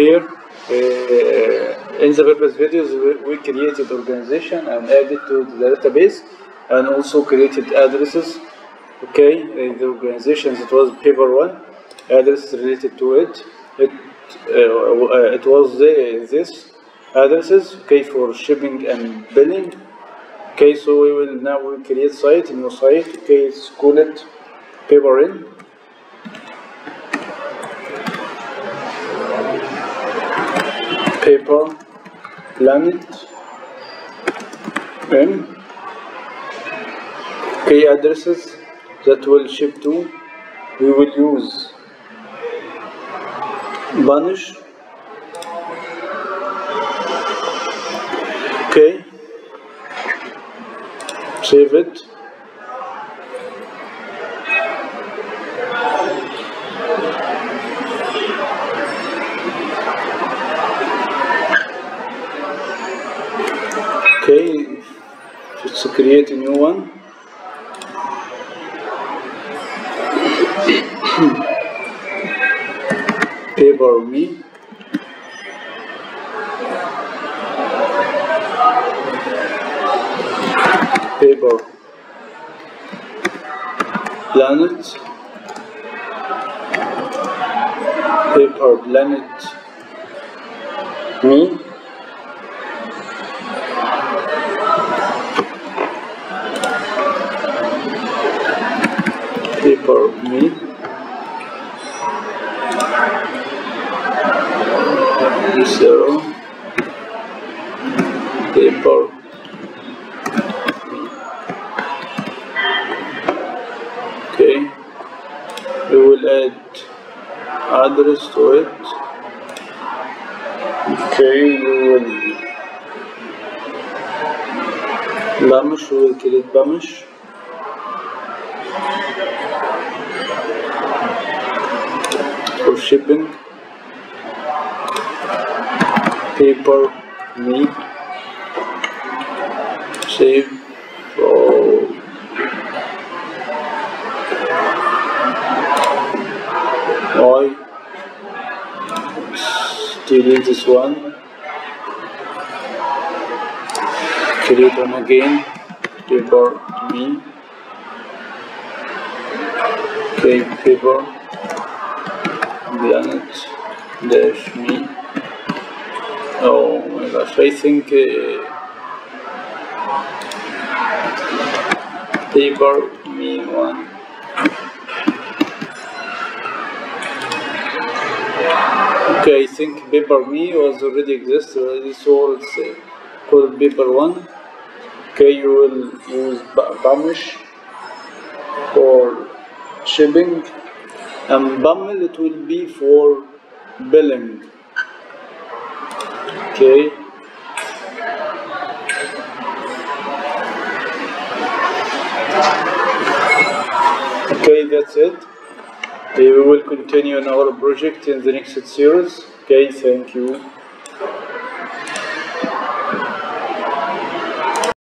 here uh, in the purpose videos we, created organization and added to the database and also created addresses okay uh, the organization it was paper one address related to it. It uh, it was the, this addresses okay for shipping and billing okay so we will now we create site new site okay let's call it paper in paper planet in okay addresses that will ship to we will use. Banish okay save it okay let's create a new one. Paper me. Paper planet. Paper planet. Me paper me. Zero paper. Okay. We will add address to it. Okay we will bamish we will create bamish for shipping paper me save for why delete this one create one again paper me okay paper planet dash me. Oh my gosh I think uh, paper me one. Okay I think paper me was already exist already so it's uh, called paper one. Okay you will use Ba- Bamish shipping and Bumble it will be for billing. Okay. Okay that's it. We will continue in our project in the next series. Okay thank you